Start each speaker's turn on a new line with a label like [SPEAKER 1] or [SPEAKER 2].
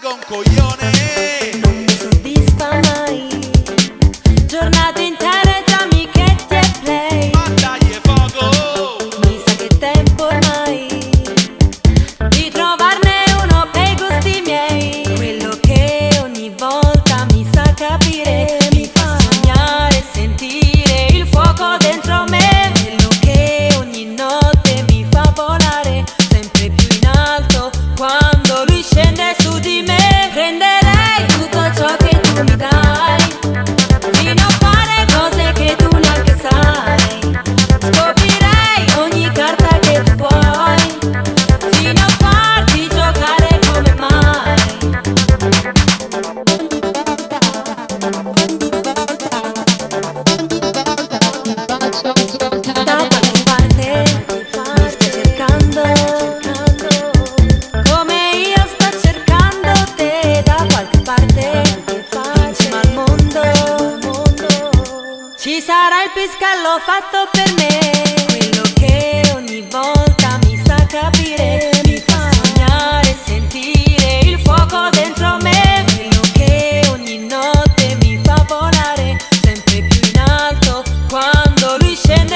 [SPEAKER 1] con coglione.
[SPEAKER 2] Non mi soddisfa mai. Giornate intere tra amichetti e play.
[SPEAKER 1] Ma dai fuoco.
[SPEAKER 2] Mi sa che tempo ormai Di trovarne uno per i gusti miei. Quello che ogni volta mi sa capire Mi fa sognare e sentire il fuoco dentro me. Quello che ogni notte mi fa volare Sempre più in alto Quando lui scende su di me Ci sarà il piscallo fatto per me. Quello che ogni volta mi sa capire Mi fa sognare e sentire il fuoco dentro me. Quello che ogni notte mi fa volare Sempre più in alto Quando lui scende